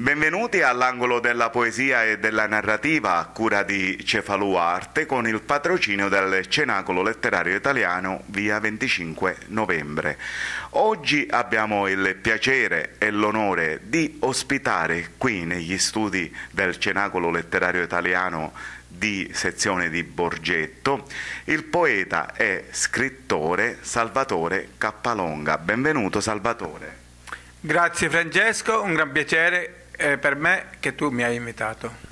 Benvenuti all'angolo della poesia e della narrativa a cura di Cefalù Arte con il patrocinio del Cenacolo Letterario Italiano via 25 novembre. Oggi abbiamo il piacere e l'onore di ospitare qui negli studi del Cenacolo Letterario Italiano di sezione di Borgetto il poeta e scrittore Salvatore Cappalonga. Benvenuto Salvatore. Grazie Francesco, un gran piacere eh, per me che tu mi hai invitato.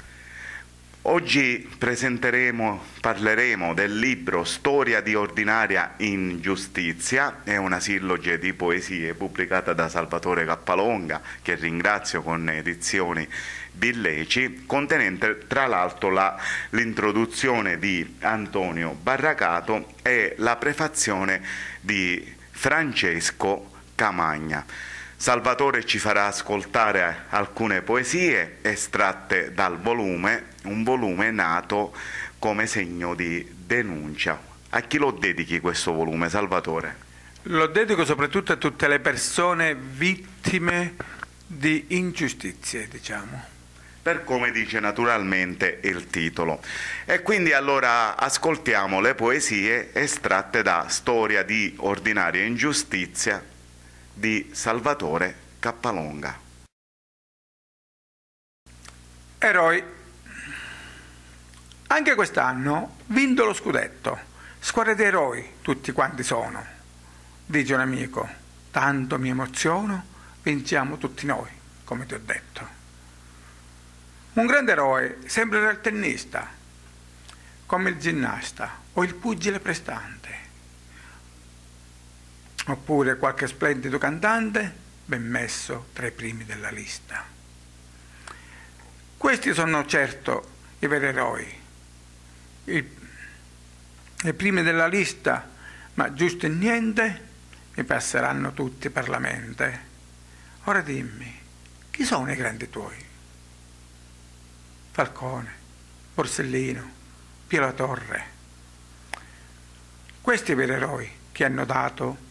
Oggi presenteremo, parleremo del libro Storia di ordinaria ingiustizia, è una silloge di poesie pubblicata da Salvatore Cappalonga, che ringrazio con edizioni Villeci, contenente tra l'altro la, l'introduzione di Antonio Barracato e la prefazione di Francesco Camagna. Salvatore ci farà ascoltare alcune poesie estratte dal volume, un volume nato come segno di denuncia. A chi lo dedichi questo volume, Salvatore? Lo dedico soprattutto a tutte le persone vittime di ingiustizie, diciamo. Per come dice naturalmente il titolo. E quindi allora ascoltiamo le poesie estratte da Storia di ordinaria ingiustizia di Salvatore Cappalonga. Eroi. Anche quest'anno vinto lo scudetto. Squadra di eroi tutti quanti sono. Dice un amico, tanto mi emoziono, vinciamo tutti noi, come ti ho detto. Un grande eroe sembrerà il tennista, come il ginnasta o il pugile prestante oppure qualche splendido cantante ben messo tra i primi della lista. Questi sono certo i veri eroi, i, i primi della lista, ma giusto in niente mi passeranno tutti per la mente. Ora dimmi, chi sono i grandi tuoi? Falcone, Borsellino, Piero Torre. Questi veri eroi che hanno dato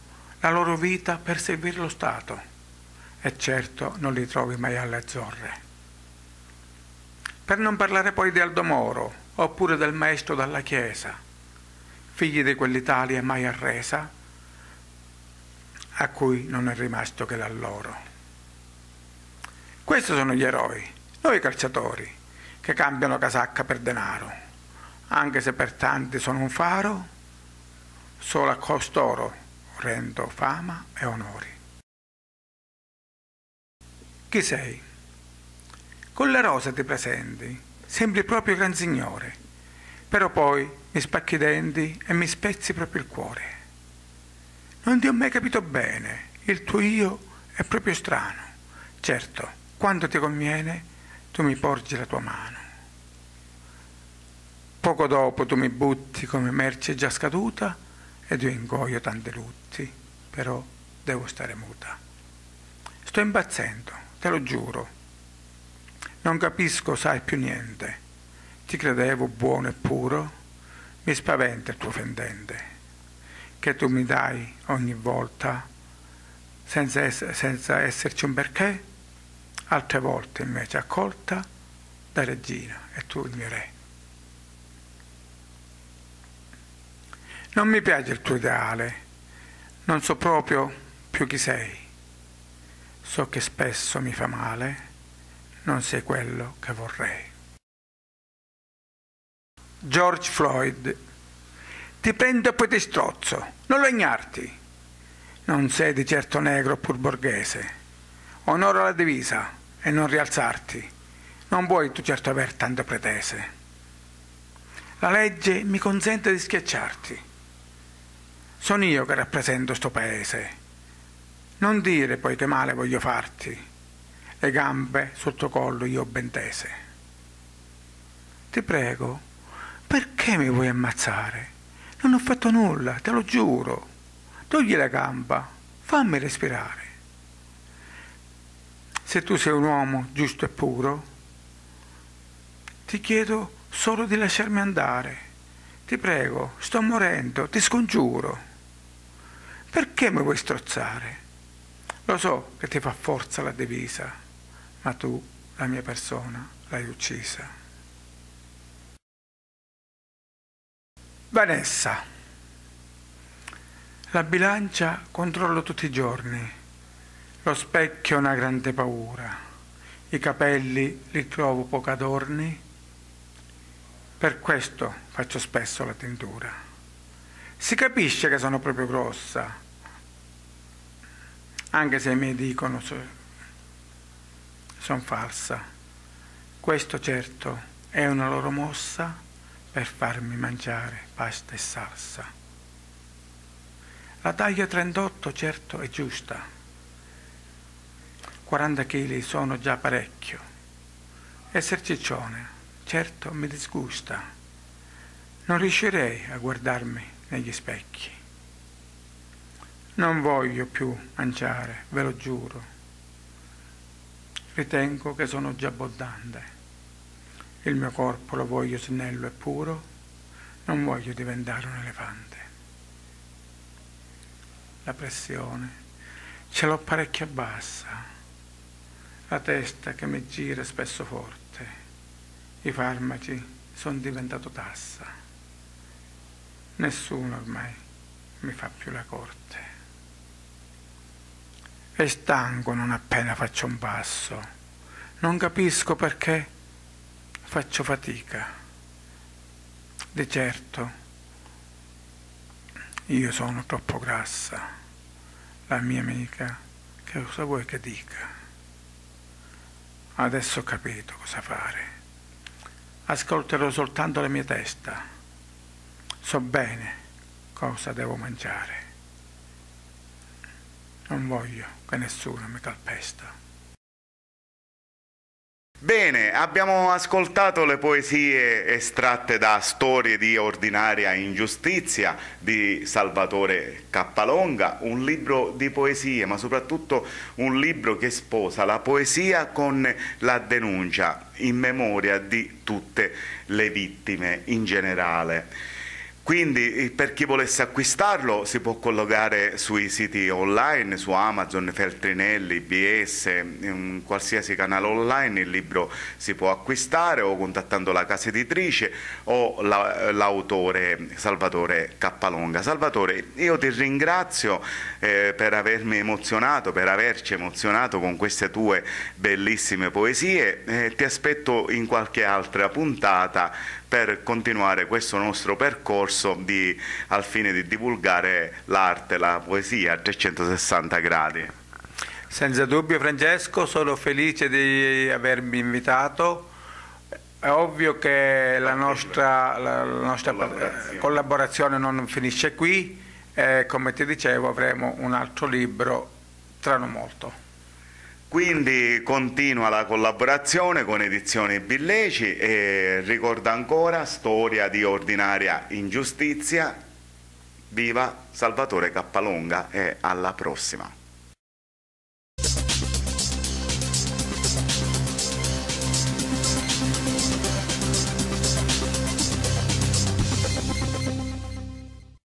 la loro vita per servire lo Stato e certo non li trovi mai alle Azzorre. Per non parlare poi di Aldo Moro oppure del maestro dalla Chiesa, figli di quell'Italia mai arresa, a cui non è rimasto che la loro. Questi sono gli eroi, noi calciatori, che cambiano casacca per denaro, anche se per tanti sono un faro, solo a costoro rendo fama e onori. Chi sei? Con le rose ti presenti, sembri proprio gran signore, però poi mi spacchi i denti e mi spezzi proprio il cuore. Non ti ho mai capito bene, il tuo io è proprio strano. Certo, quando ti conviene, tu mi porgi la tua mano. Poco dopo tu mi butti come merce già scaduta ed io ingoio tanti lutti, però devo stare muta. Sto impazzendo, te lo giuro. Non capisco, sai, più niente. Ti credevo buono e puro, mi spaventa il tuo fendente, che tu mi dai ogni volta senza, ess- senza esserci un perché, altre volte invece accolta da regina e tu il mio re. Non mi piace il tuo ideale, non so proprio più chi sei. So che spesso mi fa male, non sei quello che vorrei. George Floyd, ti prendo e poi ti strozzo, non lagnarti. Non sei di certo negro pur borghese. Onora la divisa e non rialzarti. Non vuoi tu certo aver tante pretese. La legge mi consente di schiacciarti sono io che rappresento sto paese. Non dire poi che male voglio farti. Le gambe sotto collo io ben tese. Ti prego, perché mi vuoi ammazzare? Non ho fatto nulla, te lo giuro. Togli la gamba, fammi respirare. Se tu sei un uomo giusto e puro, ti chiedo solo di lasciarmi andare. Ti prego, sto morendo, ti scongiuro. Perché mi vuoi strozzare? Lo so che ti fa forza la divisa, ma tu la mia persona l'hai uccisa. Vanessa. La bilancia controllo tutti i giorni. Lo specchio è una grande paura. I capelli li trovo poco adorni. Per questo faccio spesso la tintura. Si capisce che sono proprio grossa, anche se mi dicono sono falsa. Questo certo è una loro mossa per farmi mangiare pasta e salsa. La taglia 38 certo è giusta. 40 kg sono già parecchio. Essere ciccione certo mi disgusta. Non riuscirei a guardarmi negli specchi. Non voglio più mangiare, ve lo giuro Ritengo che sono già abbondante. Il mio corpo lo voglio snello e puro, non voglio diventare un elefante. La pressione ce l'ho parecchio bassa, la testa che mi gira spesso forte, i farmaci sono diventato tassa. Nessuno ormai mi fa più la corte e stanco non appena faccio un passo. Non capisco perché faccio fatica. Di certo, io sono troppo grassa. La mia amica, che cosa vuoi che dica? Adesso ho capito cosa fare. Ascolterò soltanto la mia testa. So bene cosa devo mangiare. Non voglio che nessuno mi calpesta. Bene, abbiamo ascoltato le poesie estratte da Storie di ordinaria ingiustizia di Salvatore Cappalonga, un libro di poesie, ma soprattutto un libro che sposa la poesia con la denuncia in memoria di tutte le vittime in generale. Quindi eh, per chi volesse acquistarlo si può collocare sui siti online, su Amazon, Feltrinelli, BS, in qualsiasi canale online il libro si può acquistare o contattando la casa editrice o la, l'autore Salvatore Cappalonga. Salvatore, io ti ringrazio eh, per avermi emozionato, per averci emozionato con queste tue bellissime poesie, eh, ti aspetto in qualche altra puntata per continuare questo nostro percorso di, al fine di divulgare l'arte, la poesia a 360 gradi. Senza dubbio Francesco, sono felice di avermi invitato. È ovvio che la nostra, la nostra collaborazione. collaborazione. non finisce qui, e come ti dicevo avremo un altro libro tra non molto. Quindi continua la collaborazione con Edizioni Billeci e ricorda ancora Storia di ordinaria ingiustizia. Viva Salvatore Cappalonga e alla prossima.